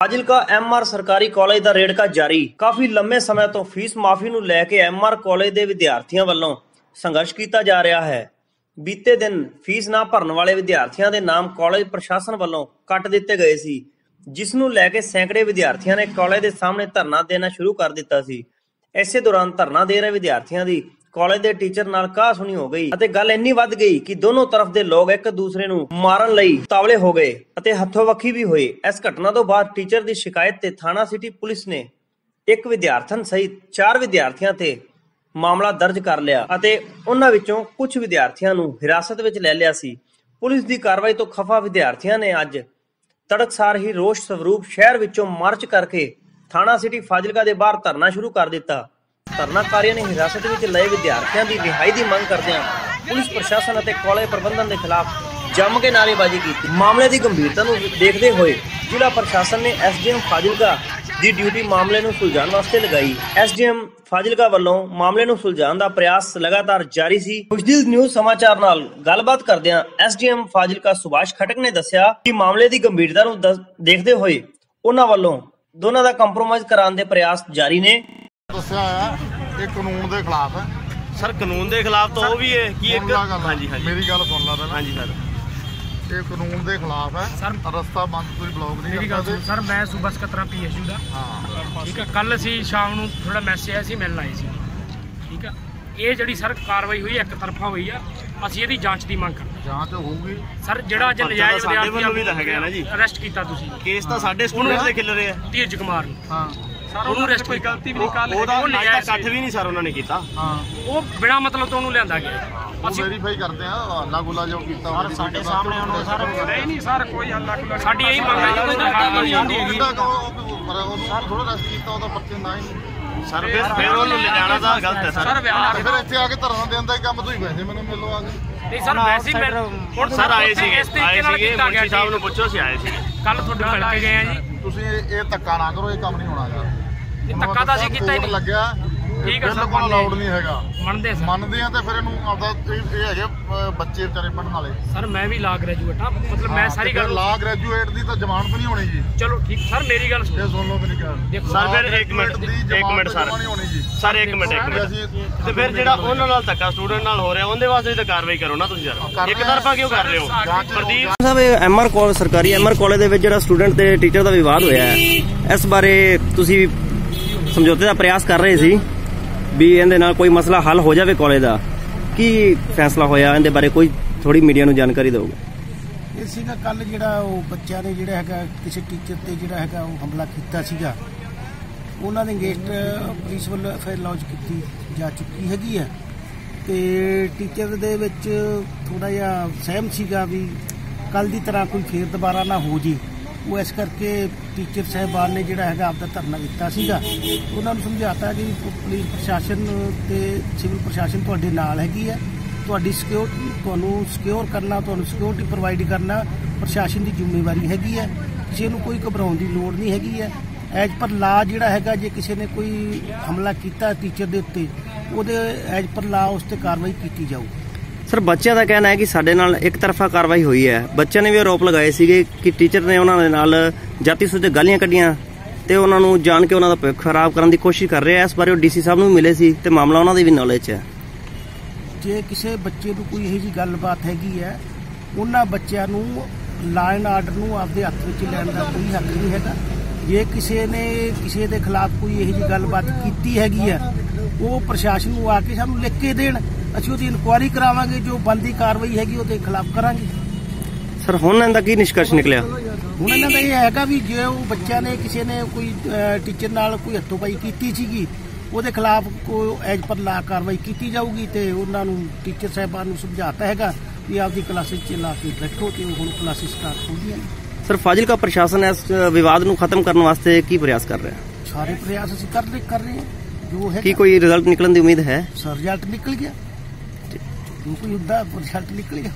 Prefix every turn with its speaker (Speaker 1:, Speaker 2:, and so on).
Speaker 1: Fazilka MR ਸਰਕਾਰੀ college ਦਾ ਰੇੜਕਾ ਜਾਰੀ। ਕਾਫੀ ਲੰਮੇ ਸਮੇਂ ਤੋਂ ਫੀਸ ਮਾਫੀ ਨੂੰ ਲੈ ਕੇ ਐਮਆਰ ਕਾਲਜ ਦੇ ਵਿਦਿਆਰਥੀਆਂ ਵੱਲੋਂ ਸੰਘਰਸ਼ ਕੀਤਾ ਜਾ ਰਿਹਾ ਹੈ। ਬੀਤੇ ਦਿਨ ਫੀਸ ਨਾ ਭਰਨ ਵਾਲੇ ਵਿਦਿਆਰਥੀਆਂ ਦੇ ਨਾਮ ਕਾਲਜ ਪ੍ਰਸ਼ਾਸਨ ਵੱਲੋਂ ਕੱਟ ਦਿੱਤੇ ਗਏ ਸੀ, ਜਿਸ ਨੂੰ ਲੈ ਕੇ ਸੈਂਕੜੇ ਵਿਦਿਆਰਥੀਆਂ ਨੇ ਕਾਲਜ ਦੇ ਸਾਹਮਣੇ ਧਰਨਾ ਦੇਣਾ ਸ਼ੁਰੂ ਕਰ ਦਿੱਤਾ ਸੀ। ਇਸੇ ਦੌਰਾਨ ਧਰਨਾ ਦੇ ਰਹੇ ਵਿਦਿਆਰਥੀਆਂ ਦੀ ਕਾਲਜ ਦੇ ਟੀਚਰ ਨਾਲ ਕਾਹ ਸੁਣੀ ਹੋ ਗਈ ਅਤੇ ਗੱਲ ਇੰਨੀ ਵੱਧ ਗਈ ਕਿ ਦੋਨੋਂ ਤਰਫ ਦੇ ਲੋਕ ਇੱਕ ਦੂਸਰੇ ਨੂੰ ਮਾਰਨ ਲਈ ਤਾਵਲੇ ਹੋ ਗਏ ਅਤੇ ਹੱਥੋਂ ਵੱਖੀ ਵੀ ਹੋਏ। ਇਸ ਘਟਨਾ ਤੋਂ ਬਾਅਦ ਟੀਚਰ ਦੀ ਸ਼ਿਕਾਇਤ ਤੇ ਥਾਣਾ ਸਿਟੀ ਪੁਲਿਸ ਨੇ ਇੱਕ ਵਿਦਿਆਰਥਣ ਸਹਿਤ ਚਾਰ ਵਿਦਿਆਰਥੀਆਂ ਤੇ ਮਾਮਲਾ ਦਰਜ ਕਰ ਲਿਆ ਅਤੇ ਉਹਨਾਂ ਵਿੱਚੋਂ ਕੁਝ ਵਿਦਿਆਰਥੀਆਂ ਨੂੰ ਹਿਰਾਸਤ ਵਿੱਚ ਲੈ ਲਿਆ ਸੀ। ਪੁਲਿਸ ਦੀ ਕਾਰਵਾਈ ਤੋਂ ਖਫਾ ਵਿਦਿਆਰਥੀਆਂ ਨੇ ਅੱਜ ਤੜਕਸਾਰ ਹੀ ਰੋਸ਼ ਸਵਰੂਪ ਸ਼ਹਿਰ ਵਿੱਚੋਂ ਮਾਰਚ ਕਰਕੇ ਥਾਣਾ ਸਿਟੀ ਫਾਜ਼ਿਲਕਾ ਦੇ ਬਾਹਰ ਧਰਨਾ ਸ਼ੁਰੂ ਕਰ ਦਿੱਤਾ। ਧਰਨਾਕਾਰੀਆਂ ਨੇ ਹਿਰਾਸਤ ਵਿੱਚ ਲਏ ਵਿਦਿਆਰਥੀਆਂ ਦੀ ਰਿਹਾਈ ਦੀ ਮੰਗ ਕਰਦਿਆਂ ਪੁਲਿਸ ਪ੍ਰਸ਼ਾਸਨ ਅਤੇ ਕਾਲਜ ਪ੍ਰਬੰਧਨ ਦੇ ਖਿਲਾਫ ਜੰਮ ਕੇ ਨਾਅਰੇਬਾਜ਼ੀ ਕੀਤੀ। ਮਾਮਲੇ ਦੀ ਗੰਭੀਰਤਾ ਨੂੰ ਦੇਖਦੇ ਹੋਏ ਜ਼ਿਲ੍ਹਾ ਪ੍ਰਸ਼ਾਸਨ ਨੇ ਐਸਡੀਐਮ ਫਾਜ਼ਿਲਕਾ ਦੀ ਡਿਊਟੀ ਮਾਮਲੇ ਨੂੰ ਸੁਲਝਾਉਣ ਵਾਸਤੇ ਲਗਾਈ। ਐਸਡੀਐਮ ਫਾਜ਼ਿਲਕਾ ਵੱਲੋਂ ਮਾਮਲੇ ਨੂੰ ਸੁਲਝਾਉਣ ਦਾ ਪ੍ਰਯਾਸ ਲਗਾਤਾਰ ਜਾਰੀ ਸੀ। ਖੁਸ਼ਦਿਲ ਨਿਊਜ਼ ਸਮਾਚਾਰ ਨਾਲ ਗੱਲਬਾਤ ਕਰਦਿਆਂ ਐਸਡੀਐਮ ਫਾਜ਼ਿਲਕਾ ਸੁਭਾਸ਼ ਖਟਕ ਨੇ ਦੱਸਿਆ ਕਿ ਮਾਮਲੇ ਦੀ ਗੰਭੀਰਤਾ ਨੂੰ ਦੇਖਦੇ ਹੋਏ ਉਹਨਾਂ ਵੱਲੋਂ ਦੋਨਾਂ ਦਾ ਕੰਪਰੋਮਾਈਜ਼ ਕਰਾਉਣ ਦੇ ਪ੍ਰਯਾਸ ਜਾਰੀ ਨੇ।
Speaker 2: ਦੱਸਿਆ ਆ ਇਹ ਕਾਨੂੰਨ ਦੇ ਖਿਲਾਫ ਹੈ।
Speaker 3: ਸਰ ਕਾਨੂੰਨ ਦੇ ਖਿਲਾਫ ਤਾਂ ਉਹ ਵੀ ਹੈ ਕਿ ਇੱਕ। ਹਾਂਜੀ ਹਾਂਜੀ।
Speaker 2: ਮੇਰੀ ਗੱਲ ਸੁਣ ਲਾ ਪਹਿਲਾਂ।
Speaker 3: ਹਾਂਜੀ ਸਰ।
Speaker 2: ਇਹ ਕਾਨੂੰਨ ਦੇ ਖਿਲਾਫ ਹੈ।
Speaker 4: ਸਰ,
Speaker 2: ਰਸਤਾ ਬੰਦ ਕੋਈ ਬਲੌਕ ਨਹੀਂ
Speaker 4: ਮੇਰੀ ਗੱਲ
Speaker 2: ਕਰਦੇ
Speaker 4: ਸੁਣੋ। ਸਰ ਮੈਂ ਸੂਬਾ ਸਕੱਤਰਾ ਪੀਐਸਯੂ ਦਾ।
Speaker 2: ਹਾਂ।
Speaker 4: ਠੀਕ ਹੈ ਕੱਲ ਅਸੀਂ ਸ਼ਾਮ ਨੂੰ ਥੋੜਾ ਮੈਸੇਜ ਆਇਆ ਸੀ ਮਿਲਣ ਆਏ ਸੀ। ਠੀਕ ਹੈ ਇਹ ਜਿਹੜੀ ਸਰ ਕਾਰਵਾਈ ਹੋਈ ਇੱਕ ਤਰਫਾ ਹੋਈ ਆ ਅਸੀਂ ਇਹਦੀ ਜਾਂਚ ਦੀ ਮੰਗ ਕਰਦੇ
Speaker 2: ਜਾਂਚ ਹੋਊਗੀ।
Speaker 4: ਸਰ ਜਿਹੜਾ ਅੱਜ ਨਜਾਇਜ਼
Speaker 3: ਸਾਡੇ ਵੱਲੋਂ ਵੀ ਤਾਂ ਹੈਗਾ ਨਾ ਜੀ।
Speaker 4: ਅਰੈਸਟ ਕੀਤਾ ਤੁਸੀਂ।
Speaker 3: ਕੇਸ ਤਾਂ ਸਾਡੇ ਸਟੂਡੈਂਟ ਦੇ ਖਿਲ ਰਹੇ ਆ।
Speaker 4: ਧੀਰਜ ਕੁਮਾਰ ਨੂੰ।
Speaker 2: ਹਾਂ।
Speaker 4: ਉਹਨੂੰ ਅਰੈਸਟ ਕੋਈ ਗਲਤੀ ਵੀ ਨਹੀਂ ਕਰ
Speaker 3: ਉਹਦਾ ਤੱਕ ਇਕੱਠ ਵੀ ਨਹੀਂ ਸਰ ਉਹਨਾਂ ਨੇ ਕੀਤਾ।
Speaker 2: ਹਾਂ।
Speaker 4: ਉਹ ਬਿਨਾ ਮਤਲਬ ਤੋਂ ਉਹਨੂੰ ਲਿਆਂਦਾ ਗਿਆ।
Speaker 2: ਉਹ
Speaker 4: ਅਸੀਂ
Speaker 2: ਵੈਰੀਫਾਈ ਕਰਦੇ ਆ ਅੱਲਾ ਗੁਲਾ ਜੋ ਕੀਤਾ ਉਹਦੀ ਸਾਡੇ ਸਾਹਮਣੇ ਉਹਨੂੰ
Speaker 4: ਨਹੀਂ ਨਹੀਂ ਸਰ ਕੋਈ ਹੱਲਾ ਸਾਡੀ ਇਹੀ ਮੰਗ ਹੈ ਜੀ ਉਹਦੀ ਕਾਰਵਾਈ ਹੁੰਦੀ ਹੈਗੀ
Speaker 2: ਪਰ ਉਹਨੂੰ ਥੋੜਾ ਰੈਸਟ ਕੀਤਾ ਉਹਦਾ ਪਰਚੇ ਨਾ ਹੀ।
Speaker 3: ਸਰ ਫਿਰ ਫਿਰ ਉਹਨੂੰ ਲਿਜਾਣਾ ਤਾਂ ਗਲਤ ਹੈ
Speaker 4: ਸਰ।
Speaker 3: ਸਰ
Speaker 2: ਫਿਰ ਇੱਥੇ ਆ ਕੇ ਧਰਨਾ ਦੇਣ ਦਾ ਹੀ ਕੰਮ ਤੁਸੀਂ ਵੈਸੇ ਮੈਨੂੰ ਮਿਲੋ ਆ ਕੇ।
Speaker 4: ਨਹੀਂ ਸਰ ਵੈਸੇ ਹੀ ਮੈਂ ਹੁਣ
Speaker 3: ਸਰ ਆਏ ਸੀਗੇ
Speaker 4: ਇਸ ਤਰੀਕੇ
Speaker 3: ਆਏ
Speaker 4: ਨਾਲ
Speaker 3: ਸੀਗੇ
Speaker 4: ਕੀਤਾ ਗਿਆ
Speaker 3: ਸਾਹਿਬ ਨੂੰ ਪੁੱਛੋ ਸੀ ਆਏ ਸੀਗੇ।
Speaker 4: ਕੱਲ ਤੁਹਾਡੇ ਮਿਲ ਕੇ ਗਏ ਆ ਜੀ।
Speaker 2: ਤੁਸੀਂ ਇਹ ਧੱਕਾ ਨਾ ਕਰੋ ਇਹ ਕੰਮ ਨਹੀਂ ਹੋਣਾ ਯਾਰ
Speaker 4: ਧੱਕਾ ਤਾਂ ਅਸੀਂ ਕੀਤਾ ਹੀ ਨਹੀਂ।
Speaker 2: ਲੱਗਿਆ।
Speaker 4: ਠੀਕ ਹੈ ਸਰ,
Speaker 2: ਬਿਲਕੁਲ
Speaker 4: ਮੰਨਦੇ
Speaker 2: ਅਲਾਉਡ ਨਹੀਂ ਹੈਗਾ।
Speaker 4: ਮੰਨਦੇ ਸਰ।
Speaker 2: ਮੰਨਦੇ ਆ ਤੇ ਫਿਰ ਇਹਨੂੰ ਆਪਦਾ ਇਹ ਇਹ ਹੈਗੇ ਅਹ, ਬੱਚੇ ਵਿਚਾਰੇ ਪੜਨ ਵਾਲੇ।
Speaker 4: ਸਰ ਮੈਂ ਵੀ ਲਾ ਗ੍ਰੈਜੂਏਟ ਆ ਮਤਲਬ ਮੈਂ
Speaker 2: ਹਾਂ,
Speaker 4: ਸਾਰੀ
Speaker 2: ਤੇ ਫਿਰ
Speaker 4: ਗੱਲ
Speaker 2: ਲਾ ਗ੍ਰੈਜੂਏਟ ਦੀ ਤਾਂ ਜ਼ਮਾਨਤ ਨਹੀਂ ਹੋਣੀ ਜੀ।
Speaker 4: ਚਲੋ ਠੀਕ ਸਰ ਮੇਰੀ ਗੱਲ ਸੁਣੋ।
Speaker 2: ਇਹ ਸੁਣ ਲਓ ਮੇਰੀ ਗੱਲ।
Speaker 4: ਦੇਖੋ
Speaker 3: ਸਰ ਫਿਰ
Speaker 2: Law
Speaker 3: ਇੱਕ ਮਿੰਟ
Speaker 2: graduate ਦੀ
Speaker 3: ਇੱਕ
Speaker 2: ਜ਼ਮਾਨਤ
Speaker 3: ਮਿੰਟ ਸਰ।
Speaker 2: ਜਮ੍ਹਾਂ ਨਹੀਂ ਹੋਣੀ ਜੀ।
Speaker 3: ਸਰ ਇੱਕ ਮਿੰਟ ਇੱਕ
Speaker 2: ਤੇ
Speaker 3: ਮਿੰਟ।
Speaker 2: ਅਸੀਂ
Speaker 3: ਤੇ ਫਿਰ ਜਿਹੜਾ ਉਹਨਾਂ ਨਾਲ ਧੱਕਾ ਸਟੂਡੈਂਟ ਨਾਲ ਹੋ ਰਿਹਾ ਉਹਦੇ ਵਾਸਤੇ ਵੀ ਤਾਂ ਕਾਰਵਾਈ ਕਰੋ ਨਾ ਤੁਸੀਂ
Speaker 2: ਕਰ
Speaker 3: ਸਰ ਇੱਕ
Speaker 2: ਰਹੇ ਹਾਂ।
Speaker 3: ਤਰਫਾ ਕਿਉਂ ਕਰ ਰਹੇ ਹੋ?
Speaker 2: ਜਾਂਚ
Speaker 3: ਪ੍ਰਦੀਪ
Speaker 1: ਸਾਹਿਬ ਇਹ ਐਮਆਰ ਕਾਲਜ ਸਰਕਾਰੀ ਐਮਆਰ ਕਾਲਜ ਦੇ ਵਿੱਚ ਜਿਹੜਾ ਸਟੂਡੈਂਟ ਤੇ ਟੀਚਰ ਦਾ ਵਿਵਾਦ ਹੋਇਆ ਹੈ ਇਸ ਬਾਰੇ ਤੁਸੀਂ ਸਮਝੌਤੇ ਦਾ ਪ੍ਰਯਾਸ ਕਰ ਰਹੇ ਸੀ ਵੀ ਇਹਦੇ ਨਾਲ ਕੋਈ ਮਸਲਾ ਹੱਲ ਹੋ ਜਾਵੇ ਕਾਲਜ ਦਾ, ਕੀ ਫੈਸਲਾ ਹੋਇਆ? ਇਹਦੇ ਬਾਰੇ ਕੋਈ ਥੋੜੀ ਮੀਡੀਆ ਨੂੰ ਜਾਣਕਾਰੀ ਦਿਓਗੇ?
Speaker 5: ਇਹ ਸੀਗਾ ਕੱਲ ਜਿਹੜਾ ਉਹ ਬੱਚਿਆਂ ਨੇ ਜਿਹੜਾ ਹੈਗਾ, ਕਿਸੇ ਟੀਚਰ ਤੇ ਜਿਹੜਾ ਹੈਗਾ ਉਹ ਹਮਲਾ ਕੀਤਾ ਸੀਗਾ। ਉਹਨਾਂ ਦੇ ਅਗੇਂਸਟ ਪੁਲਿਸ ਵੱਲੋਂ ਐਫਆਈਆਰ ਲੌਂਚ ਕੀਤੀ ਜਾ ਚੁੱਕੀ ਹੈਗੀ ਹੈ। ਤੇ ਟੀਚਰ ਦੇ ਵਿੱਚ ਥੋੜਾ ਜਿਹਾ ਸਹਿਮ ਸੀਗਾ ਵੀ ਕੱਲ ਦੀ ਤਰ੍ਹਾਂ ਕੋਈ ਫੇਰ ਦੁਬਾਰਾ ਨਾ ਹੋ ਜੀ। ਉਹ ਇਸ ਕਰਕੇ ਟੀਚਰ ਸਾਹਿਬਾਨ ਨੇ ਜਿਹੜਾ ਹੈਗਾ ਆਪਦਾ ਧਰਨਾ ਦਿੱਤਾ ਸੀਗਾ। ਉਹਨਾਂ ਨੂੰ ਸਮਝਾਤਾ ਕਿ ਪੁਲਿਸ ਪ੍ਰਸ਼ਾਸਨ ਤੇ ਸਿਵਲ ਪ੍ਰਸ਼ਾਸਨ ਤੁਹਾਡੇ ਨਾਲ ਹੈਗੀ ਹੈ। ਤੁਹਾਡੀ ਸਿਕਿਉਰਿਟੀ ਤੁਹਾਨੂੰ ਸਿਕਿਉਰ ਕਰਨਾ, ਤੁਹਾਨੂੰ ਸਿਕਿਉਰਿਟੀ ਪ੍ਰੋਵਾਈਡ ਕਰਨਾ ਪ੍ਰਸ਼ਾਸਨ ਦੀ ਜ਼ਿੰਮੇਵਾਰੀ ਹੈਗੀ ਹੈ। ਕਿਸੇ ਨੂੰ ਕੋਈ ਘਬਰਾਉਣ ਦੀ ਲੋੜ ਨਹੀਂ ਹੈਗੀ ਹੈ। ਐਜ ਪਰ ਲਾ ਜਿਹੜਾ ਹੈਗਾ, ਜੇ ਕਿਸੇ ਨੇ ਕੋਈ ਹਮਲਾ ਕੀਤਾ ਟੀਚਰ ਦੇ ਉੱਤੇ, ਉਹਦੇ ਐਜ ਪਰ ਲਾ ਉਸ ਤੇ ਕਾਰਵਾਈ ਕੀਤੀ ਜਾਊ।
Speaker 1: ਸਰ, ਬੱਚਿਆਂ ਦਾ ਕਹਿਣਾ ਹੈ ਕਿ ਸਾਡੇ ਨਾਲ ਇੱਕ ਤਰਫਾ ਕਾਰਵਾਈ ਹੋਈ ਹੈ। ਬੱਚਿਆਂ ਨੇ ਵੀ ਆਰੋਪ ਲਗਾਏ ਸੀਗੇ ਕਿ ਟੀਚਰ ਨੇ ਉਹਨਾਂ ਦੇ ਨਾਲ ਜਾਤੀ ਸੁਝੇ ਗਾਲੀਆਂ ਕੱਢੀਆਂ ਤੇ ਉਹਨਾਂ ਨੂੰ ਜਾਣ ਕੇ ਉਹਨਾਂ ਦਾ ਭਵਿੱਖ ਖਰਾਬ ਕਰਨ ਦੀ ਕੋਸ਼ਿਸ਼ ਕਰ ਰਿਹਾ ਆ ਇਸ ਬਾਰੇ ਉਹ ਡੀਸੀ ਸਾਹਿਬ ਨੂੰ ਮਿਲੇ ਸੀ ਤੇ ਮਾਮਲਾ ਉਹਨਾਂ ਦੀ ਵੀ ਨੌਲੇਜ 'ਚ ਹੈ।
Speaker 5: ਜੇ ਕਿਸੇ ਬੱਚੇ ਨੂੰ ਕੋਈ ਇਹੋ ਜੀ ਗੱਲਬਾਤ ਹੈਗੀ ਹੈ, ਉਹਨਾਂ ਬੱਚਿਆਂ ਨੂੰ ਲਾਈਨ ਆਰਡਰ ਨੂੰ ਆਪਦੇ ਹੱਥ ਵਿੱਚ ਲੈਣ ਦਾ ਕੋਈ ਹੱਕ ਨਹੀਂ ਹੈਗਾ। ਜੇ ਕਿਸੇ ਨੇ ਕਿਸੇ ਦੇ ਖਿਲਾਫ ਕੋਈ ਇਹੋ ਜੀ ਗੱਲਬਾਤ ਕੀਤੀ ਹੈਗੀ ਹੈ ਉਹ ਪ੍ਰਸ਼ਾਸਨ ਨੂੰ ਆ ਕੇ ਸਾਨੂੰ ਲਿਖ ਕੇ ਦੇਣ। ਅਸੀਂ ਉਹਦੀ ਇਨਕੁਆਇਰੀ ਕਰਾਵਾਂਗੇ ਜੋ ਬੰਦੀ ਕਾਰਵਾਈ ਹੈਗੀ ਉਹਦੇ ਖਿਲਾਫ ਕਰਾਂਗੇ।
Speaker 1: ਸਰ ਹੁਣ ਇਹਦਾ ਕੀ ਨਿਸ਼ਕਰਸ਼ ਨਿਕਲਿਆ?
Speaker 5: ਹੁਣ ਇਹਨਾਂ ਦਾ ਇਹ ਹੈਗਾ ਵੀ ਜੇ ਉਹ ਬੱਚਿਆਂ ਨੇ ਕਿਸੇ ਨੇ ਕੋਈ ਟੀਚਰ ਨਾਲ ਕੋਈ ਹੱਥੋਂਬਾਈ ਕੀਤੀ ਸੀਗੀ ਉਹਦੇ ਖਿਲਾਫ ਕੋਈ ਐਜ ਪਰ ਲਾ ਕਾਰਵਾਈ ਕੀਤੀ ਜਾਊਗੀ ਤੇ ਉਹਨਾਂ ਨੂੰ ਟੀਚਰ ਸਾਹਿਬਾਨ ਨੂੰ ਸਮਝਾਤਾ ਹੈਗਾ ਵੀ ਆਪਦੀ ਕਲਾਸਿਸ ਚ ਲਾ ਕੇ ਬੈਠੋ ਤੇ ਹੁਣ ਕਲਾਸਿਸ ਸਟਾਰਟ ਹੋ ਗਈਆਂ ਨੇ।
Speaker 1: ਸਰ ਫਾਜ਼ਿਲਕਾ ਪ੍ਰਸ਼ਾਸਨ ਇਸ ਵਿਵਾਦ ਨੂੰ ਖਤਮ ਕਰਨ ਵਾਸਤੇ ਕੀ ਪ੍ਰਯਾਸ ਕਰ ਰਿਹਾ? ਹੈ
Speaker 5: ਸਾਰੇ ਪ੍ਰਯਾਸ ਅਸੀਂ ਕਰ ਰਹੇ ਕਰ ਰਹੇ ਹਾਂ। ਜੋ ਹੈ
Speaker 1: ਕੀ ਕੋਈ ਰਿਜ਼ਲਟ ਨਿਕਲਣ ਦੀ ਉਮੀਦ ਹੈ?
Speaker 5: ਰਿਜ਼ਲਟ ਨਿਕਲ ਗਿਆ। ਕੋਈ ਹੁੰਦਾ ਰਿਜ਼ਲਟ ਨਿਕਲ ਗਿਆ।